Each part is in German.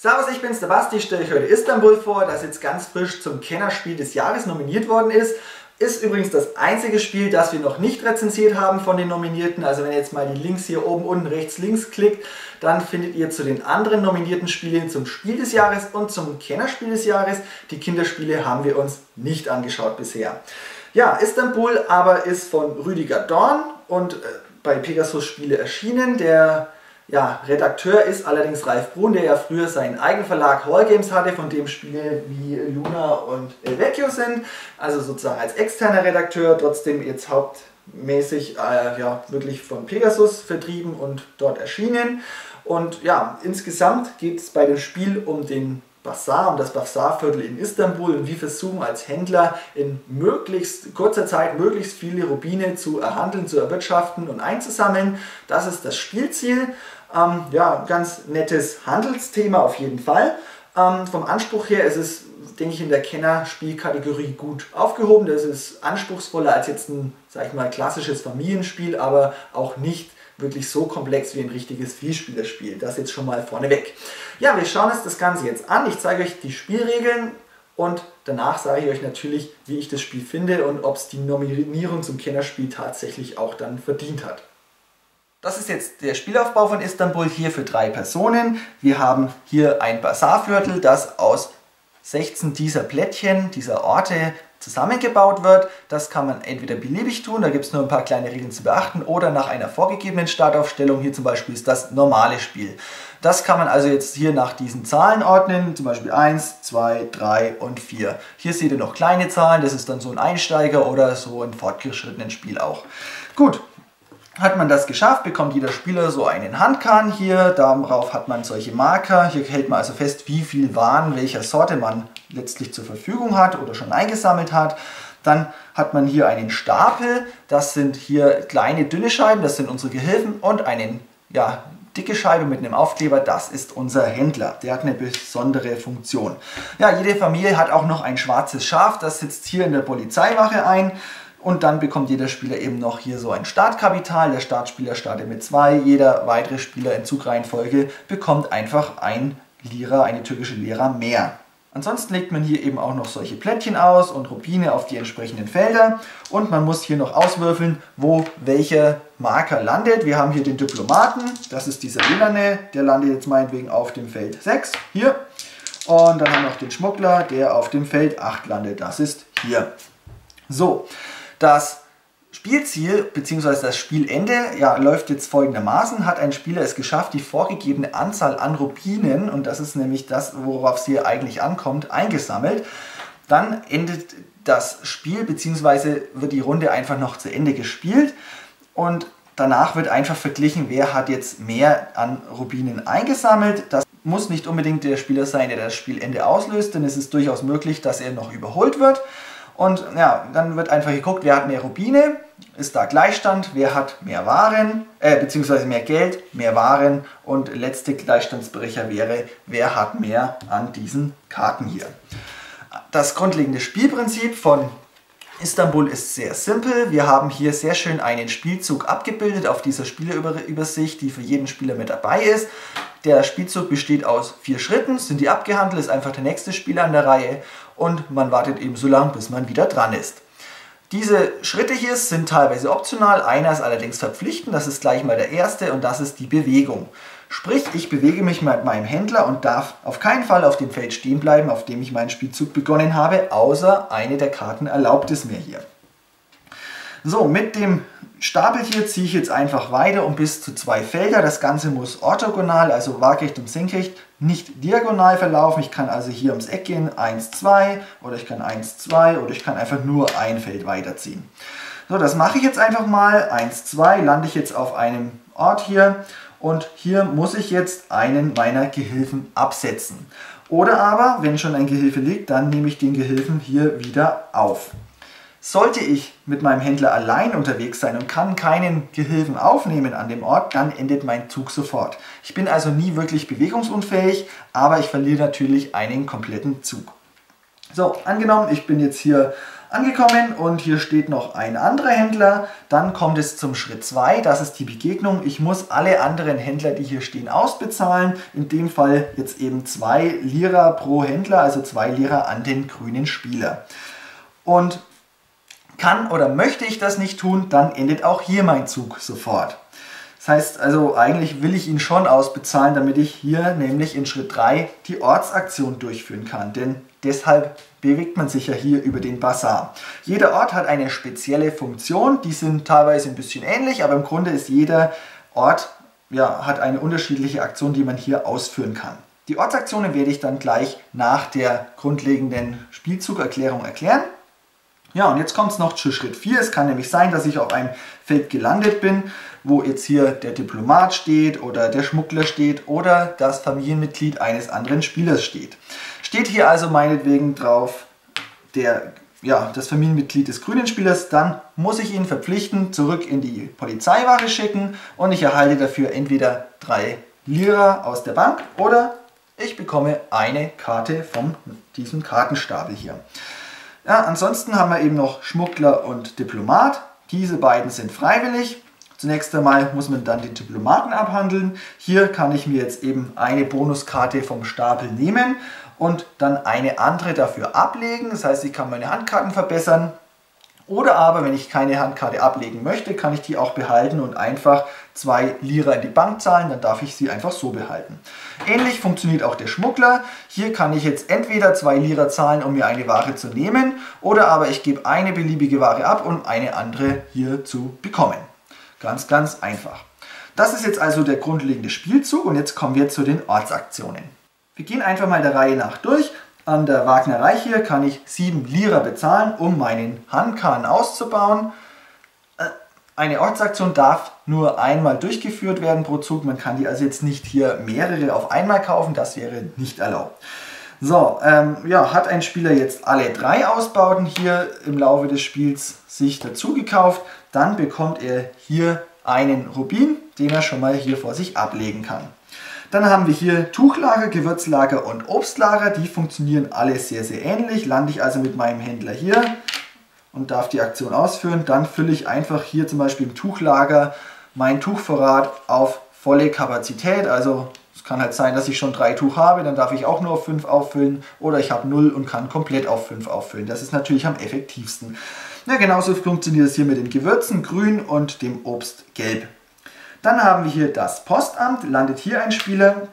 Servus, ich bin's, der Basti, stelle ich heute Istanbul vor, das jetzt ganz frisch zum Kennerspiel des Jahres nominiert worden ist. Ist übrigens das einzige Spiel, das wir noch nicht rezensiert haben von den Nominierten. Also wenn ihr jetzt mal die Links hier oben, unten, rechts, links klickt, dann findet ihr zu den anderen nominierten Spielen zum Spiel des Jahres und zum Kennerspiel des Jahres. Die Kinderspiele haben wir uns nicht angeschaut bisher. Ja, Istanbul aber ist von Rüdiger Dorn und äh, bei Pegasus Spiele erschienen. Der ja, Redakteur ist allerdings Ralf Brun, der ja früher seinen eigenen Verlag Hall Games hatte, von dem Spiele wie Luna und El Vecchio sind. Also sozusagen als externer Redakteur, trotzdem jetzt hauptmäßig äh, ja, wirklich von Pegasus vertrieben und dort erschienen. Und ja, insgesamt geht es bei dem Spiel um den Bazar, um das Bazarviertel in Istanbul und wir versuchen als Händler in möglichst kurzer Zeit möglichst viele Rubine zu erhandeln, zu erwirtschaften und einzusammeln. Das ist das Spielziel. Ähm, ja, ganz nettes Handelsthema auf jeden Fall. Ähm, vom Anspruch her ist es, denke ich, in der Kennerspielkategorie gut aufgehoben. Das ist anspruchsvoller als jetzt ein, sag ich mal, klassisches Familienspiel, aber auch nicht wirklich so komplex wie ein richtiges Vielspielerspiel. Das jetzt schon mal vorneweg. Ja, wir schauen uns das Ganze jetzt an. Ich zeige euch die Spielregeln und danach sage ich euch natürlich, wie ich das Spiel finde und ob es die Nominierung zum Kennerspiel tatsächlich auch dann verdient hat. Das ist jetzt der Spielaufbau von Istanbul hier für drei Personen. Wir haben hier ein Bazarviertel, das aus 16 dieser Plättchen, dieser Orte zusammengebaut wird. Das kann man entweder beliebig tun, da gibt es nur ein paar kleine Regeln zu beachten, oder nach einer vorgegebenen Startaufstellung. Hier zum Beispiel ist das normale Spiel. Das kann man also jetzt hier nach diesen Zahlen ordnen, zum Beispiel 1, 2, 3 und 4. Hier seht ihr noch kleine Zahlen, das ist dann so ein Einsteiger oder so ein fortgeschrittenen Spiel auch. Gut, hat man das geschafft, bekommt jeder Spieler so einen Handkahn hier. Darauf hat man solche Marker. Hier hält man also fest, wie viel Waren welcher Sorte man letztlich zur Verfügung hat oder schon eingesammelt hat. Dann hat man hier einen Stapel. Das sind hier kleine, dünne Scheiben. Das sind unsere Gehilfen. Und eine ja, dicke Scheibe mit einem Aufkleber. Das ist unser Händler. Der hat eine besondere Funktion. Ja, jede Familie hat auch noch ein schwarzes Schaf. Das sitzt hier in der Polizeiwache ein. Und dann bekommt jeder Spieler eben noch hier so ein Startkapital. Der Startspieler startet mit zwei. Jeder weitere Spieler in Zugreihenfolge bekommt einfach ein Lira, eine türkische Lira mehr. Ansonsten legt man hier eben auch noch solche Plättchen aus und Rubine auf die entsprechenden Felder. Und man muss hier noch auswürfeln, wo welcher Marker landet. Wir haben hier den Diplomaten, das ist dieser lilane, der landet jetzt meinetwegen auf dem Feld 6, hier. Und dann haben wir noch den Schmuggler, der auf dem Feld 8 landet, das ist hier. So, das Spielziel bzw. das Spielende ja, läuft jetzt folgendermaßen. Hat ein Spieler es geschafft, die vorgegebene Anzahl an Rubinen, und das ist nämlich das, worauf es hier eigentlich ankommt, eingesammelt, dann endet das Spiel bzw. wird die Runde einfach noch zu Ende gespielt und danach wird einfach verglichen, wer hat jetzt mehr an Rubinen eingesammelt. Das muss nicht unbedingt der Spieler sein, der das Spielende auslöst, denn es ist durchaus möglich, dass er noch überholt wird. Und ja, dann wird einfach geguckt, wer hat mehr Rubine, ist da Gleichstand, wer hat mehr Waren, äh, beziehungsweise mehr Geld, mehr Waren und letzte Gleichstandsbrecher wäre, wer hat mehr an diesen Karten hier. Das grundlegende Spielprinzip von Istanbul ist sehr simpel. Wir haben hier sehr schön einen Spielzug abgebildet auf dieser Spielerübersicht, die für jeden Spieler mit dabei ist. Der Spielzug besteht aus vier Schritten, sind die abgehandelt, ist einfach der nächste Spieler an der Reihe und man wartet eben so lange, bis man wieder dran ist. Diese Schritte hier sind teilweise optional, einer ist allerdings verpflichtend, das ist gleich mal der erste und das ist die Bewegung. Sprich, ich bewege mich mit meinem Händler und darf auf keinen Fall auf dem Feld stehen bleiben, auf dem ich meinen Spielzug begonnen habe, außer eine der Karten erlaubt es mir hier. So, mit dem Stapel hier ziehe ich jetzt einfach weiter um bis zu zwei Felder. Das Ganze muss orthogonal, also waagrecht und senkrecht, nicht diagonal verlaufen. Ich kann also hier ums Eck gehen, 1, 2 oder ich kann 1, 2 oder ich kann einfach nur ein Feld weiterziehen. So, das mache ich jetzt einfach mal. 1, 2 lande ich jetzt auf einem Ort hier und hier muss ich jetzt einen meiner Gehilfen absetzen. Oder aber, wenn schon ein Gehilfe liegt, dann nehme ich den Gehilfen hier wieder auf. Sollte ich mit meinem Händler allein unterwegs sein und kann keinen Gehilfen aufnehmen an dem Ort, dann endet mein Zug sofort. Ich bin also nie wirklich bewegungsunfähig, aber ich verliere natürlich einen kompletten Zug. So, angenommen, ich bin jetzt hier angekommen und hier steht noch ein anderer Händler. Dann kommt es zum Schritt 2, das ist die Begegnung. Ich muss alle anderen Händler, die hier stehen, ausbezahlen. In dem Fall jetzt eben 2 Lira pro Händler, also 2 Lira an den grünen Spieler. Und kann oder möchte ich das nicht tun, dann endet auch hier mein Zug sofort. Das heißt also, eigentlich will ich ihn schon ausbezahlen, damit ich hier nämlich in Schritt 3 die Ortsaktion durchführen kann. Denn deshalb bewegt man sich ja hier über den Bazar. Jeder Ort hat eine spezielle Funktion, die sind teilweise ein bisschen ähnlich, aber im Grunde ist jeder Ort ja, hat eine unterschiedliche Aktion, die man hier ausführen kann. Die Ortsaktionen werde ich dann gleich nach der grundlegenden Spielzugerklärung erklären. Ja, und jetzt kommt es noch zu Schritt 4. Es kann nämlich sein, dass ich auf einem Feld gelandet bin, wo jetzt hier der Diplomat steht oder der Schmuggler steht oder das Familienmitglied eines anderen Spielers steht. Steht hier also meinetwegen drauf der, ja, das Familienmitglied des grünen Spielers, dann muss ich ihn verpflichten, zurück in die Polizeiwache schicken und ich erhalte dafür entweder drei Lira aus der Bank oder ich bekomme eine Karte von diesem Kartenstapel hier. Ja, ansonsten haben wir eben noch Schmuggler und Diplomat. Diese beiden sind freiwillig. Zunächst einmal muss man dann den Diplomaten abhandeln. Hier kann ich mir jetzt eben eine Bonuskarte vom Stapel nehmen und dann eine andere dafür ablegen. Das heißt, ich kann meine Handkarten verbessern. Oder aber, wenn ich keine Handkarte ablegen möchte, kann ich die auch behalten und einfach zwei Lira in die Bank zahlen, dann darf ich sie einfach so behalten. Ähnlich funktioniert auch der Schmuggler. Hier kann ich jetzt entweder zwei Lira zahlen, um mir eine Ware zu nehmen, oder aber ich gebe eine beliebige Ware ab, um eine andere hier zu bekommen. Ganz, ganz einfach. Das ist jetzt also der grundlegende Spielzug und jetzt kommen wir zu den Ortsaktionen. Wir gehen einfach mal der Reihe nach durch. An der Wagnerei hier kann ich 7 Lira bezahlen, um meinen Handkahn auszubauen. Äh, eine Ortsaktion darf nur einmal durchgeführt werden pro Zug. Man kann die also jetzt nicht hier mehrere auf einmal kaufen. Das wäre nicht erlaubt. So, ähm, ja, hat ein Spieler jetzt alle drei Ausbauten hier im Laufe des Spiels sich dazu gekauft, dann bekommt er hier einen Rubin, den er schon mal hier vor sich ablegen kann. Dann haben wir hier Tuchlager, Gewürzlager und Obstlager. Die funktionieren alle sehr, sehr ähnlich. Lande ich also mit meinem Händler hier und darf die Aktion ausführen, dann fülle ich einfach hier zum Beispiel im Tuchlager meinen Tuchvorrat auf volle Kapazität. Also es kann halt sein, dass ich schon drei Tuch habe, dann darf ich auch nur auf 5 auffüllen oder ich habe 0 und kann komplett auf 5 auffüllen. Das ist natürlich am effektivsten. Ja, genauso funktioniert es hier mit den Gewürzen grün und dem Obst gelb. Dann haben wir hier das Postamt, landet hier ein Spieler.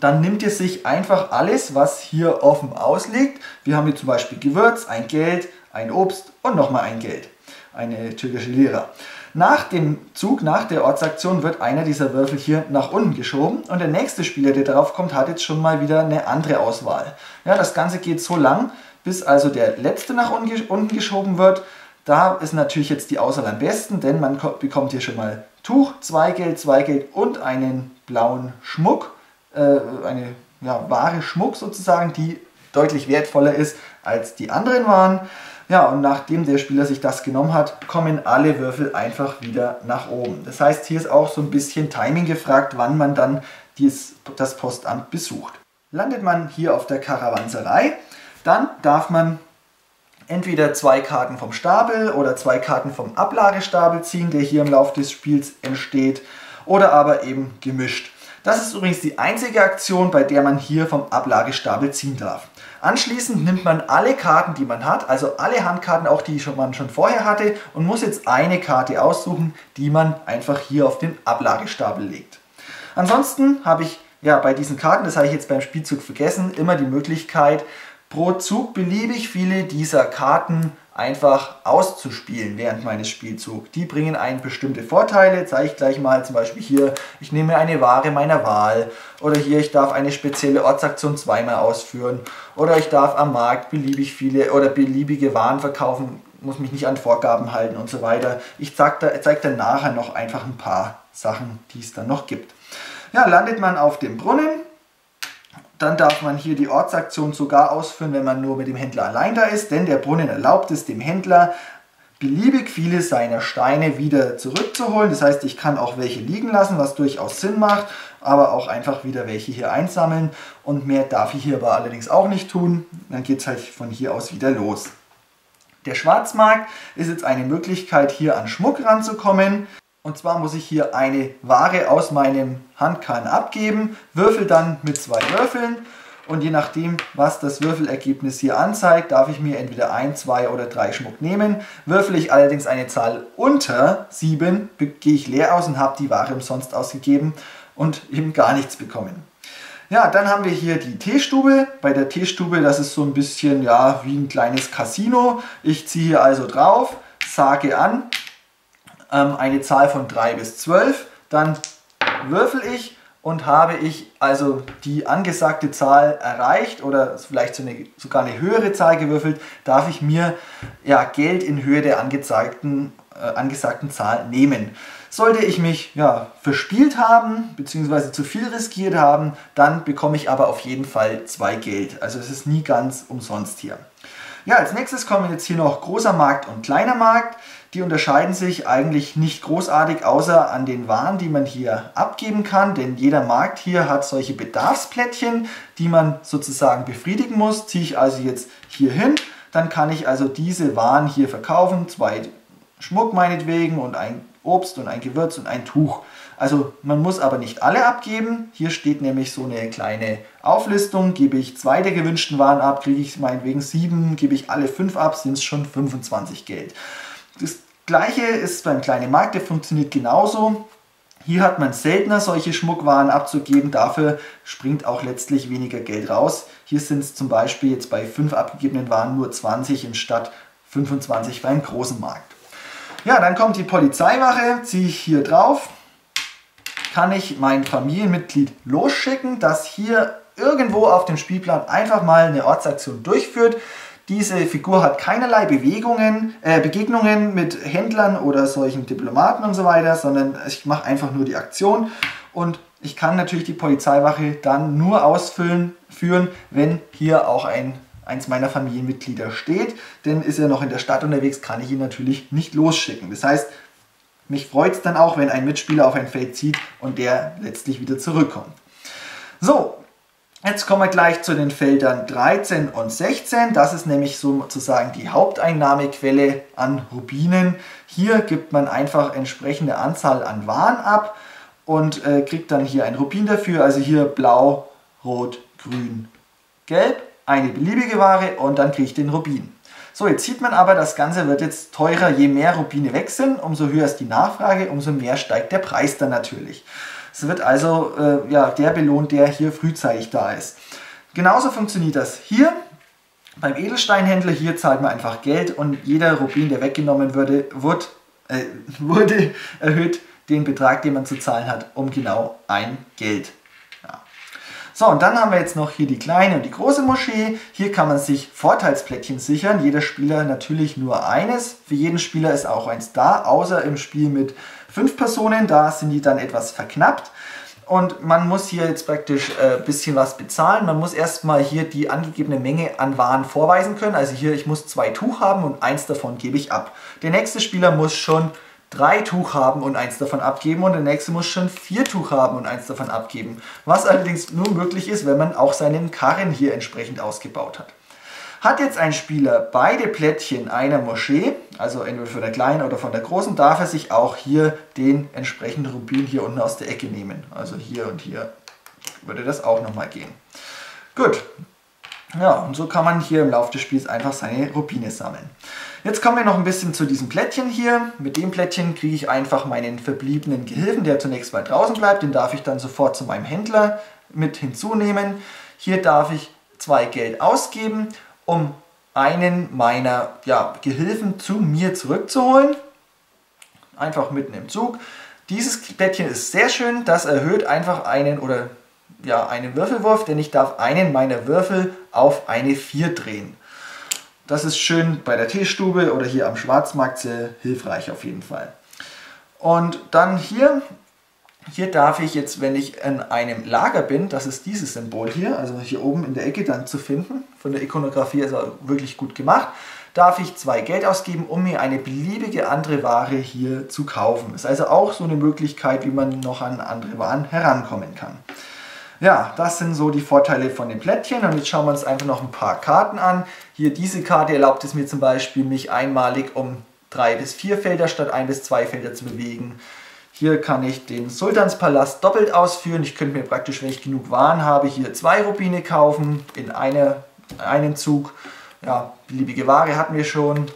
Dann nimmt ihr sich einfach alles, was hier offen ausliegt. Wir haben hier zum Beispiel Gewürz, ein Geld, ein Obst und nochmal ein Geld. Eine türkische Lira. Nach dem Zug, nach der Ortsaktion, wird einer dieser Würfel hier nach unten geschoben und der nächste Spieler, der darauf kommt, hat jetzt schon mal wieder eine andere Auswahl. Ja, das Ganze geht so lang, bis also der letzte nach unten geschoben wird. Da ist natürlich jetzt die Auswahl am besten, denn man bekommt hier schon mal Tuch, Zweigeld, Zweigeld und einen blauen Schmuck, äh, eine ja, wahre Schmuck sozusagen, die deutlich wertvoller ist als die anderen Waren. Ja, und nachdem der Spieler sich das genommen hat, kommen alle Würfel einfach wieder nach oben. Das heißt, hier ist auch so ein bisschen Timing gefragt, wann man dann dies, das Postamt besucht. Landet man hier auf der Karawanserei, dann darf man entweder zwei Karten vom Stapel oder zwei Karten vom Ablagestapel ziehen, der hier im Laufe des Spiels entsteht, oder aber eben gemischt. Das ist übrigens die einzige Aktion, bei der man hier vom Ablagestapel ziehen darf. Anschließend nimmt man alle Karten, die man hat, also alle Handkarten, auch die man schon vorher hatte, und muss jetzt eine Karte aussuchen, die man einfach hier auf den Ablagestapel legt. Ansonsten habe ich ja bei diesen Karten, das habe ich jetzt beim Spielzug vergessen, immer die Möglichkeit, pro Zug beliebig viele dieser Karten einfach auszuspielen während meines Spielzugs. Die bringen einen bestimmte Vorteile, zeige ich gleich mal, zum Beispiel hier, ich nehme eine Ware meiner Wahl oder hier, ich darf eine spezielle Ortsaktion zweimal ausführen oder ich darf am Markt beliebig viele oder beliebige Waren verkaufen, muss mich nicht an Vorgaben halten und so weiter. Ich zeige da, zeig dann nachher noch einfach ein paar Sachen, die es dann noch gibt. Ja, landet man auf dem Brunnen, dann darf man hier die Ortsaktion sogar ausführen, wenn man nur mit dem Händler allein da ist, denn der Brunnen erlaubt es dem Händler, beliebig viele seiner Steine wieder zurückzuholen. Das heißt, ich kann auch welche liegen lassen, was durchaus Sinn macht, aber auch einfach wieder welche hier einsammeln. Und mehr darf ich hier aber allerdings auch nicht tun. Dann geht es halt von hier aus wieder los. Der Schwarzmarkt ist jetzt eine Möglichkeit, hier an Schmuck ranzukommen. Und zwar muss ich hier eine Ware aus meinem Handkahn abgeben, würfel dann mit zwei Würfeln und je nachdem, was das Würfelergebnis hier anzeigt, darf ich mir entweder ein, zwei oder drei Schmuck nehmen. Würfel ich allerdings eine Zahl unter 7, gehe ich leer aus und habe die Ware umsonst ausgegeben und eben gar nichts bekommen. Ja, dann haben wir hier die Teestube. Bei der Teestube, das ist so ein bisschen ja, wie ein kleines Casino. Ich ziehe hier also drauf, sage an, ähm, eine Zahl von 3 bis 12. Dann würfel ich und habe ich also die angesagte Zahl erreicht oder vielleicht so eine, sogar eine höhere Zahl gewürfelt, darf ich mir ja, Geld in Höhe der angezeigten, äh, angesagten Zahl nehmen. Sollte ich mich ja, verspielt haben bzw. zu viel riskiert haben, dann bekomme ich aber auf jeden Fall zwei Geld. Also es ist nie ganz umsonst hier. Ja, als nächstes kommen jetzt hier noch großer Markt und kleiner Markt. Die unterscheiden sich eigentlich nicht großartig, außer an den Waren, die man hier abgeben kann. Denn jeder Markt hier hat solche Bedarfsplättchen, die man sozusagen befriedigen muss. Ziehe ich also jetzt hier hin, dann kann ich also diese Waren hier verkaufen. Zwei Schmuck meinetwegen und ein Obst und ein Gewürz und ein Tuch. Also man muss aber nicht alle abgeben. Hier steht nämlich so eine kleine Auflistung. Gebe ich zwei der gewünschten Waren ab, kriege ich meinetwegen sieben. Gebe ich alle fünf ab, sind es schon 25 Geld. Das gleiche ist beim kleinen Markt, der funktioniert genauso. Hier hat man seltener solche Schmuckwaren abzugeben, dafür springt auch letztlich weniger Geld raus. Hier sind es zum Beispiel jetzt bei 5 abgegebenen Waren nur 20 anstatt 25 beim großen Markt. Ja, dann kommt die Polizeiwache, ziehe ich hier drauf, kann ich mein Familienmitglied losschicken, das hier irgendwo auf dem Spielplan einfach mal eine Ortsaktion durchführt. Diese Figur hat keinerlei Bewegungen, äh, Begegnungen mit Händlern oder solchen Diplomaten und so weiter, sondern ich mache einfach nur die Aktion und ich kann natürlich die Polizeiwache dann nur ausfüllen, führen, wenn hier auch ein, eins meiner Familienmitglieder steht. Denn ist er noch in der Stadt unterwegs, kann ich ihn natürlich nicht losschicken. Das heißt, mich freut es dann auch, wenn ein Mitspieler auf ein Feld zieht und der letztlich wieder zurückkommt. So, Jetzt kommen wir gleich zu den Feldern 13 und 16. Das ist nämlich sozusagen die Haupteinnahmequelle an Rubinen. Hier gibt man einfach entsprechende Anzahl an Waren ab und äh, kriegt dann hier ein Rubin dafür. Also hier blau, rot, grün, gelb, eine beliebige Ware und dann kriege ich den Rubin. So, jetzt sieht man aber, das Ganze wird jetzt teurer, je mehr Rubine weg sind, umso höher ist die Nachfrage, umso mehr steigt der Preis dann natürlich. Es wird also äh, ja, der belohnt, der hier frühzeitig da ist. Genauso funktioniert das hier. Beim Edelsteinhändler hier zahlt man einfach Geld und jeder Rubin, der weggenommen würde, wird, äh, wurde erhöht den Betrag, den man zu zahlen hat, um genau ein Geld. Ja. So, und dann haben wir jetzt noch hier die kleine und die große Moschee. Hier kann man sich Vorteilsplättchen sichern. Jeder Spieler natürlich nur eines. Für jeden Spieler ist auch eins da, außer im Spiel mit fünf Personen. Da sind die dann etwas verknappt. Und man muss hier jetzt praktisch ein äh, bisschen was bezahlen. Man muss erstmal hier die angegebene Menge an Waren vorweisen können. Also hier, ich muss zwei Tuch haben und eins davon gebe ich ab. Der nächste Spieler muss schon drei Tuch haben und eins davon abgeben und der nächste muss schon vier Tuch haben und eins davon abgeben. Was allerdings nur möglich ist, wenn man auch seinen Karren hier entsprechend ausgebaut hat. Hat jetzt ein Spieler beide Plättchen einer Moschee, also entweder von der kleinen oder von der großen, darf er sich auch hier den entsprechenden Rubin hier unten aus der Ecke nehmen. Also hier und hier würde das auch nochmal gehen. Gut, ja, und so kann man hier im Laufe des Spiels einfach seine Rubine sammeln. Jetzt kommen wir noch ein bisschen zu diesem Plättchen hier. Mit dem Plättchen kriege ich einfach meinen verbliebenen Gehilfen, der zunächst mal draußen bleibt. Den darf ich dann sofort zu meinem Händler mit hinzunehmen. Hier darf ich zwei Geld ausgeben um einen meiner ja, Gehilfen zu mir zurückzuholen. Einfach mitten im Zug. Dieses Bettchen ist sehr schön, das erhöht einfach einen oder ja, einen Würfelwurf, denn ich darf einen meiner Würfel auf eine 4 drehen. Das ist schön bei der Teestube oder hier am Schwarzmarkt sehr hilfreich auf jeden Fall. Und dann hier hier darf ich jetzt, wenn ich in einem Lager bin, das ist dieses Symbol hier, also hier oben in der Ecke dann zu finden, von der Ikonografie ist er wirklich gut gemacht, darf ich zwei Geld ausgeben, um mir eine beliebige andere Ware hier zu kaufen. Ist also auch so eine Möglichkeit, wie man noch an andere Waren herankommen kann. Ja, das sind so die Vorteile von den Plättchen und jetzt schauen wir uns einfach noch ein paar Karten an. Hier diese Karte erlaubt es mir zum Beispiel, mich einmalig um drei bis vier Felder statt ein bis zwei Felder zu bewegen. Hier kann ich den Sultanspalast doppelt ausführen. Ich könnte mir praktisch, wenn ich genug Waren habe, hier zwei Rubine kaufen in eine, einen Zug. Ja, beliebige Ware hatten wir schon.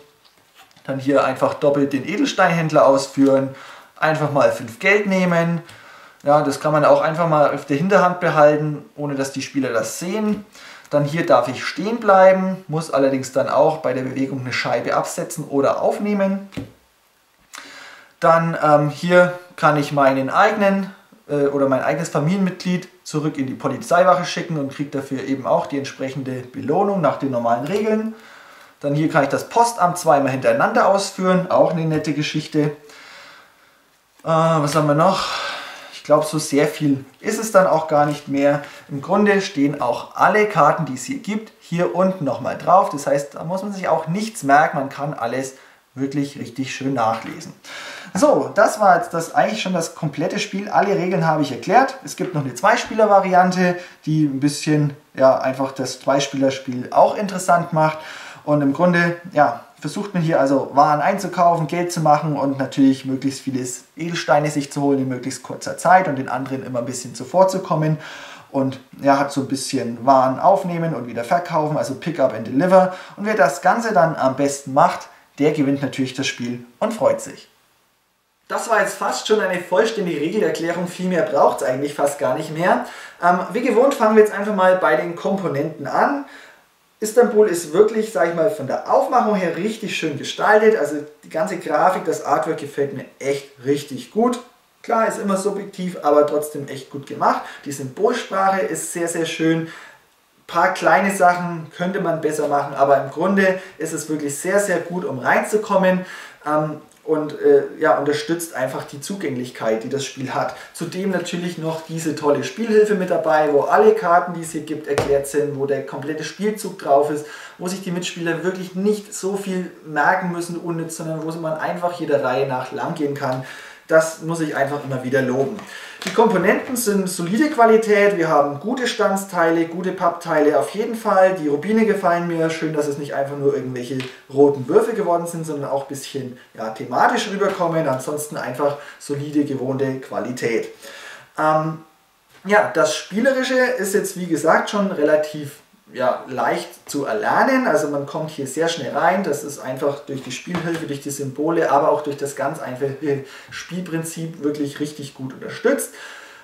Dann hier einfach doppelt den Edelsteinhändler ausführen. Einfach mal fünf Geld nehmen. Ja, das kann man auch einfach mal auf der Hinterhand behalten, ohne dass die Spieler das sehen. Dann hier darf ich stehen bleiben, muss allerdings dann auch bei der Bewegung eine Scheibe absetzen oder aufnehmen. Dann ähm, hier kann ich meinen eigenen äh, oder mein eigenes Familienmitglied zurück in die Polizeiwache schicken und kriege dafür eben auch die entsprechende Belohnung nach den normalen Regeln. Dann hier kann ich das Postamt zweimal hintereinander ausführen, auch eine nette Geschichte. Äh, was haben wir noch? Ich glaube, so sehr viel ist es dann auch gar nicht mehr. Im Grunde stehen auch alle Karten, die es hier gibt, hier unten nochmal drauf. Das heißt, da muss man sich auch nichts merken. Man kann alles wirklich richtig schön nachlesen. So, das war jetzt das eigentlich schon das komplette Spiel. Alle Regeln habe ich erklärt. Es gibt noch eine Zweispieler-Variante, die ein bisschen ja, einfach das Zweispielerspiel auch interessant macht. Und im Grunde, ja, versucht man hier also Waren einzukaufen, Geld zu machen und natürlich möglichst vieles Edelsteine sich zu holen in möglichst kurzer Zeit und den anderen immer ein bisschen zuvorzukommen. Und er hat so ein bisschen Waren aufnehmen und wieder verkaufen, also Pick up and Deliver. Und wer das Ganze dann am besten macht, der gewinnt natürlich das Spiel und freut sich. Das war jetzt fast schon eine vollständige Regelerklärung, viel mehr braucht es eigentlich fast gar nicht mehr. Ähm, wie gewohnt fangen wir jetzt einfach mal bei den Komponenten an. Istanbul ist wirklich, sage ich mal, von der Aufmachung her richtig schön gestaltet. Also die ganze Grafik, das Artwork gefällt mir echt richtig gut. Klar, ist immer subjektiv, aber trotzdem echt gut gemacht. Die Symbolsprache ist sehr, sehr schön. Ein paar kleine Sachen könnte man besser machen, aber im Grunde ist es wirklich sehr, sehr gut, um reinzukommen. Ähm, und äh, ja, unterstützt einfach die Zugänglichkeit, die das Spiel hat. Zudem natürlich noch diese tolle Spielhilfe mit dabei, wo alle Karten, die es hier gibt, erklärt sind, wo der komplette Spielzug drauf ist, wo sich die Mitspieler wirklich nicht so viel merken müssen unnütz, sondern wo man einfach jeder Reihe nach lang gehen kann. Das muss ich einfach immer wieder loben. Die Komponenten sind solide Qualität, wir haben gute Stanzteile, gute Pappteile auf jeden Fall. Die Rubine gefallen mir, schön, dass es nicht einfach nur irgendwelche roten Würfel geworden sind, sondern auch ein bisschen ja, thematisch rüberkommen. Ansonsten einfach solide, gewohnte Qualität. Ähm, ja, das Spielerische ist jetzt wie gesagt schon relativ ja, leicht zu erlernen. Also man kommt hier sehr schnell rein. Das ist einfach durch die Spielhilfe, durch die Symbole, aber auch durch das ganz einfache Spielprinzip wirklich richtig gut unterstützt.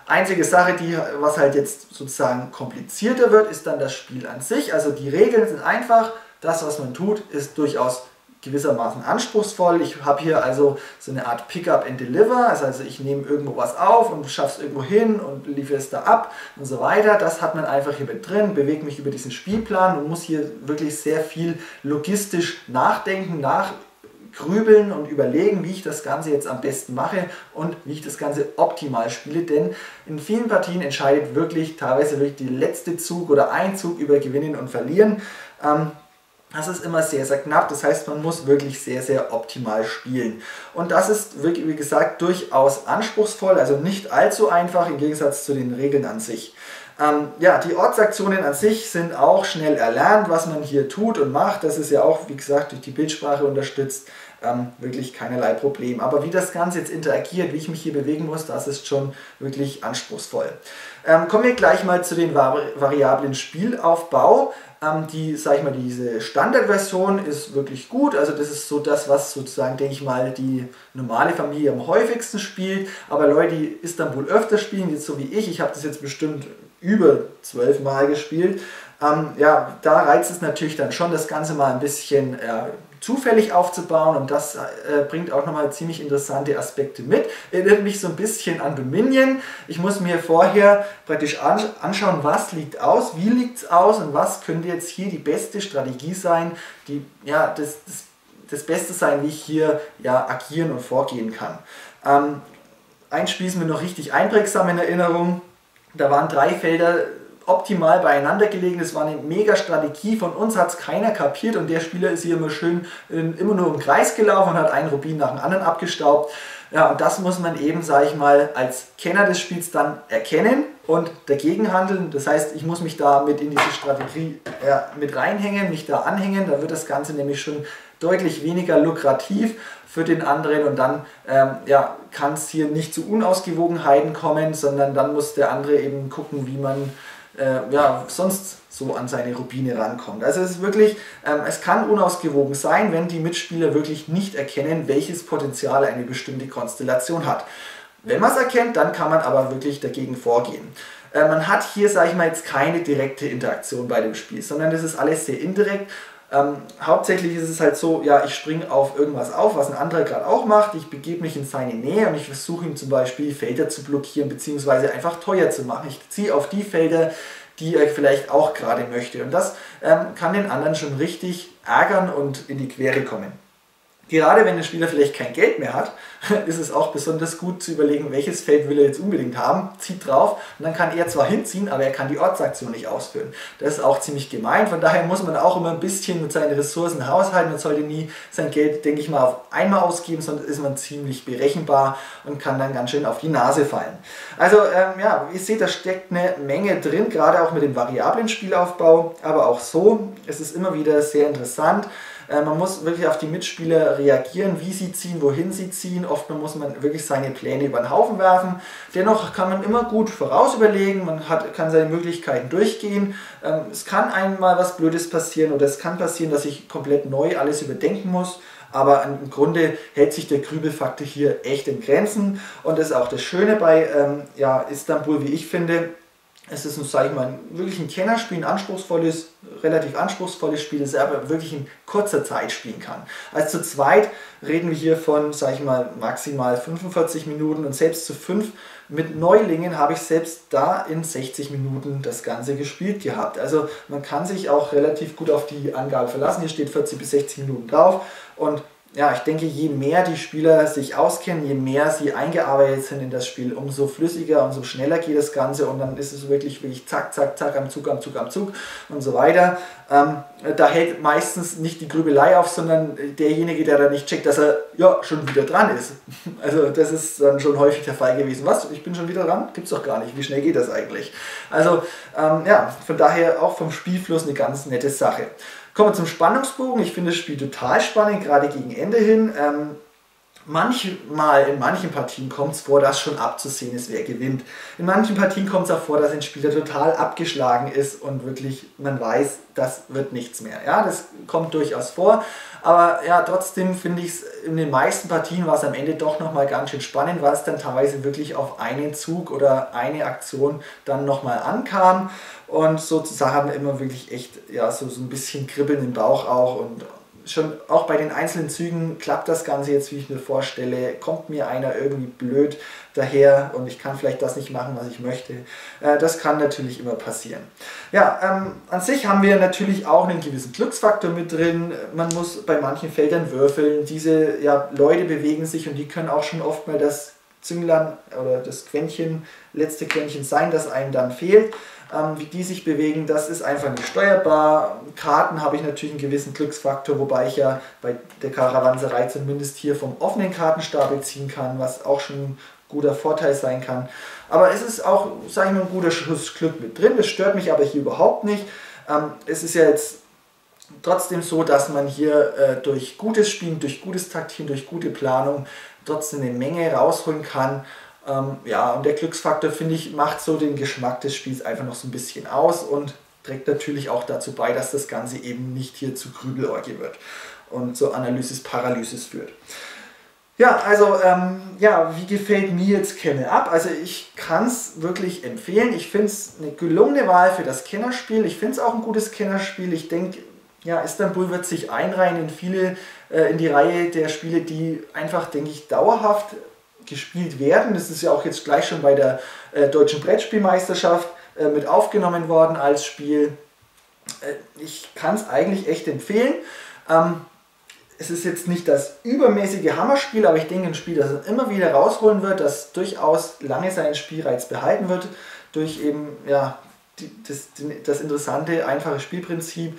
Einzige Sache, die, was halt jetzt sozusagen komplizierter wird, ist dann das Spiel an sich. Also die Regeln sind einfach. Das, was man tut, ist durchaus gewissermaßen anspruchsvoll. Ich habe hier also so eine Art Pick-up and Deliver, also ich nehme irgendwo was auf und schaffe es irgendwo hin und liefere es da ab und so weiter. Das hat man einfach hier mit drin, bewegt mich über diesen Spielplan und muss hier wirklich sehr viel logistisch nachdenken, nachgrübeln und überlegen, wie ich das Ganze jetzt am besten mache und wie ich das Ganze optimal spiele, denn in vielen Partien entscheidet wirklich teilweise wirklich die letzte Zug oder ein Zug über Gewinnen und Verlieren. Ähm, das ist immer sehr, sehr knapp. Das heißt, man muss wirklich sehr, sehr optimal spielen. Und das ist wirklich, wie gesagt, durchaus anspruchsvoll, also nicht allzu einfach im Gegensatz zu den Regeln an sich. Ähm, ja, die Ortsaktionen an sich sind auch schnell erlernt, was man hier tut und macht. Das ist ja auch, wie gesagt, durch die Bildsprache unterstützt. Ähm, wirklich keinerlei Problem. Aber wie das Ganze jetzt interagiert, wie ich mich hier bewegen muss, das ist schon wirklich anspruchsvoll. Ähm, kommen wir gleich mal zu den Vari variablen Spielaufbau. Ähm, die, sag ich mal, diese Standardversion ist wirklich gut. Also das ist so das, was sozusagen, denke ich mal, die normale Familie am häufigsten spielt. Aber Leute, die Istanbul öfter spielen, jetzt so wie ich, ich habe das jetzt bestimmt über zwölf Mal gespielt. Ähm, ja, da reizt es natürlich dann schon, das Ganze mal ein bisschen äh, zufällig aufzubauen und das äh, bringt auch nochmal ziemlich interessante Aspekte mit. Erinnert mich so ein bisschen an Dominion. Ich muss mir vorher praktisch anschauen, was liegt aus, wie liegt es aus und was könnte jetzt hier die beste Strategie sein, die, ja, das, das, das Beste sein, wie ich hier ja, agieren und vorgehen kann. Ähm, ein mir noch richtig einprägsam in Erinnerung. Da waren drei Felder optimal beieinander gelegen. Das war eine mega Strategie. Von uns hat es keiner kapiert und der Spieler ist hier immer schön in, immer nur im Kreis gelaufen und hat einen Rubin nach dem anderen abgestaubt. Ja, und das muss man eben, sage ich mal, als Kenner des Spiels dann erkennen und dagegen handeln. Das heißt, ich muss mich da mit in diese Strategie ja, mit reinhängen, mich da anhängen. Da wird das Ganze nämlich schon deutlich weniger lukrativ für den anderen und dann ähm, ja, kann es hier nicht zu Unausgewogenheiten kommen, sondern dann muss der andere eben gucken, wie man äh, ja, sonst so an seine Rubine rankommt. Also es ist wirklich, ähm, es kann unausgewogen sein, wenn die Mitspieler wirklich nicht erkennen, welches Potenzial eine bestimmte Konstellation hat. Wenn man es erkennt, dann kann man aber wirklich dagegen vorgehen. Äh, man hat hier, sage ich mal, jetzt keine direkte Interaktion bei dem Spiel, sondern das ist alles sehr indirekt. Ähm, hauptsächlich ist es halt so, ja, ich springe auf irgendwas auf, was ein anderer gerade auch macht. Ich begebe mich in seine Nähe und ich versuche ihm zum Beispiel Felder zu blockieren bzw. einfach teuer zu machen. Ich ziehe auf die Felder, die er vielleicht auch gerade möchte. Und das ähm, kann den anderen schon richtig ärgern und in die Quere kommen. Gerade wenn der Spieler vielleicht kein Geld mehr hat, ist es auch besonders gut zu überlegen, welches Feld will er jetzt unbedingt haben, zieht drauf und dann kann er zwar hinziehen, aber er kann die Ortsaktion nicht ausführen. Das ist auch ziemlich gemein, von daher muss man auch immer ein bisschen mit seinen Ressourcen haushalten. Man sollte nie sein Geld, denke ich mal, auf einmal ausgeben, sondern ist man ziemlich berechenbar und kann dann ganz schön auf die Nase fallen. Also ähm, ja, ihr seht, da steckt eine Menge drin, gerade auch mit dem variablen Spielaufbau, aber auch so. Es ist immer wieder sehr interessant. Äh, man muss wirklich auf die Mitspieler reagieren, wie sie ziehen, wohin sie ziehen. Oft muss man wirklich seine Pläne über den Haufen werfen. Dennoch kann man immer gut voraus überlegen, man hat, kann seine Möglichkeiten durchgehen. Ähm, es kann einmal was Blödes passieren oder es kann passieren, dass ich komplett neu alles überdenken muss. Aber im Grunde hält sich der Grübelfaktor hier echt in Grenzen. Und das ist auch das Schöne bei ähm, ja, Istanbul, wie ich finde es ist, sage ich mal, wirklich ein Kennerspiel, ein anspruchsvolles, relativ anspruchsvolles Spiel, das er aber wirklich in kurzer Zeit spielen kann. Also zu zweit reden wir hier von, sage ich mal, maximal 45 Minuten und selbst zu fünf mit Neulingen habe ich selbst da in 60 Minuten das Ganze gespielt gehabt. Also man kann sich auch relativ gut auf die Angabe verlassen. Hier steht 40 bis 60 Minuten drauf und ja, ich denke, je mehr die Spieler sich auskennen, je mehr sie eingearbeitet sind in das Spiel, umso flüssiger, umso schneller geht das Ganze und dann ist es wirklich, wirklich zack, zack, zack, am Zug, am Zug, am Zug und so weiter. Ähm, da hält meistens nicht die Grübelei auf, sondern derjenige, der da nicht checkt, dass er ja schon wieder dran ist. Also das ist dann schon häufig der Fall gewesen. Was? Ich bin schon wieder dran? Gibt's doch gar nicht. Wie schnell geht das eigentlich? Also ähm, ja, von daher auch vom Spielfluss eine ganz nette Sache. Kommen wir zum Spannungsbogen. Ich finde das Spiel total spannend, gerade gegen Ende hin. Ähm, manchmal, in manchen Partien kommt es vor, dass schon abzusehen ist, wer gewinnt. In manchen Partien kommt es auch vor, dass ein Spieler total abgeschlagen ist und wirklich man weiß, das wird nichts mehr. Ja, das kommt durchaus vor. Aber ja, trotzdem finde ich es in den meisten Partien war es am Ende doch nochmal ganz schön spannend, weil es dann teilweise wirklich auf einen Zug oder eine Aktion dann nochmal ankam. Und sozusagen haben wir immer wirklich echt ja, so, so ein bisschen Kribbeln im Bauch auch und schon auch bei den einzelnen Zügen klappt das Ganze jetzt, wie ich mir vorstelle. Kommt mir einer irgendwie blöd daher und ich kann vielleicht das nicht machen, was ich möchte. Äh, das kann natürlich immer passieren. Ja, ähm, an sich haben wir natürlich auch einen gewissen Glücksfaktor mit drin. Man muss bei manchen Feldern würfeln. Diese ja, Leute bewegen sich und die können auch schon oft mal das Zünglein oder das Quäntchen, letzte Quäntchen sein, das einem dann fehlt ähm, wie die sich bewegen, das ist einfach nicht steuerbar. Karten habe ich natürlich einen gewissen Glücksfaktor, wobei ich ja bei der Karawanserei zumindest hier vom offenen Kartenstapel ziehen kann, was auch schon ein guter Vorteil sein kann. Aber es ist auch, sage ich mal, ein guter Schuss Glück mit drin. Das stört mich aber hier überhaupt nicht. Ähm, es ist ja jetzt trotzdem so, dass man hier äh, durch gutes Spielen, durch gutes Taktieren, durch gute Planung trotzdem eine Menge rausholen kann. Ähm, ja, und der Glücksfaktor, finde ich, macht so den Geschmack des Spiels einfach noch so ein bisschen aus und trägt natürlich auch dazu bei, dass das Ganze eben nicht hier zu Grübelorgie wird und zur Analysis Paralysis führt. Ja, also ähm, ja, wie gefällt mir jetzt Kenne ab? Also ich kann es wirklich empfehlen. Ich finde es eine gelungene Wahl für das Kennerspiel. Ich finde es auch ein gutes Kennerspiel. Ich denke, ja, Istanbul wird sich einreihen in viele, äh, in die Reihe der Spiele, die einfach, denke ich, dauerhaft gespielt werden. Das ist ja auch jetzt gleich schon bei der äh, deutschen Brettspielmeisterschaft äh, mit aufgenommen worden als Spiel. Äh, ich kann es eigentlich echt empfehlen. Ähm, es ist jetzt nicht das übermäßige Hammerspiel, aber ich denke ein Spiel, das immer wieder rausholen wird, das durchaus lange seinen Spielreiz behalten wird, durch eben ja, die, das, das interessante, einfache Spielprinzip.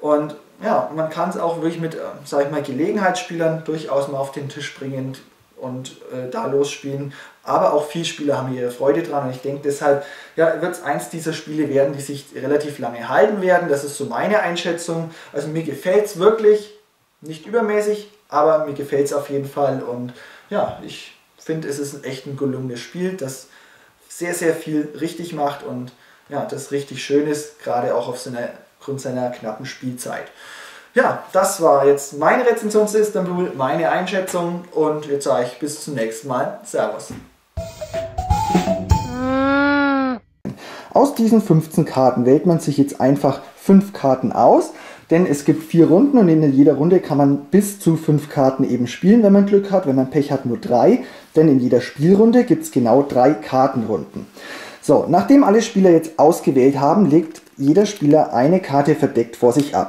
Und ja, man kann es auch wirklich mit, äh, sag ich mal, Gelegenheitsspielern durchaus mal auf den Tisch bringen und äh, da losspielen. Aber auch viele Spieler haben ihre Freude dran und ich denke deshalb, ja, wird es eins dieser Spiele werden, die sich relativ lange halten werden. Das ist so meine Einschätzung. Also mir gefällt es wirklich, nicht übermäßig, aber mir gefällt es auf jeden Fall und ja, ich finde, es ist echt ein gelungenes Spiel, das sehr, sehr viel richtig macht und ja, das richtig schön ist, gerade auch auf aufgrund seiner knappen Spielzeit. Ja, das war jetzt meine Rezension zu Istanbul, meine Einschätzung und jetzt sage ich bis zum nächsten Mal. Servus. Aus diesen 15 Karten wählt man sich jetzt einfach 5 Karten aus, denn es gibt vier Runden und in jeder Runde kann man bis zu 5 Karten eben spielen, wenn man Glück hat. Wenn man Pech hat, nur 3, denn in jeder Spielrunde gibt es genau 3 Kartenrunden. So, nachdem alle Spieler jetzt ausgewählt haben, legt jeder Spieler eine Karte verdeckt vor sich ab.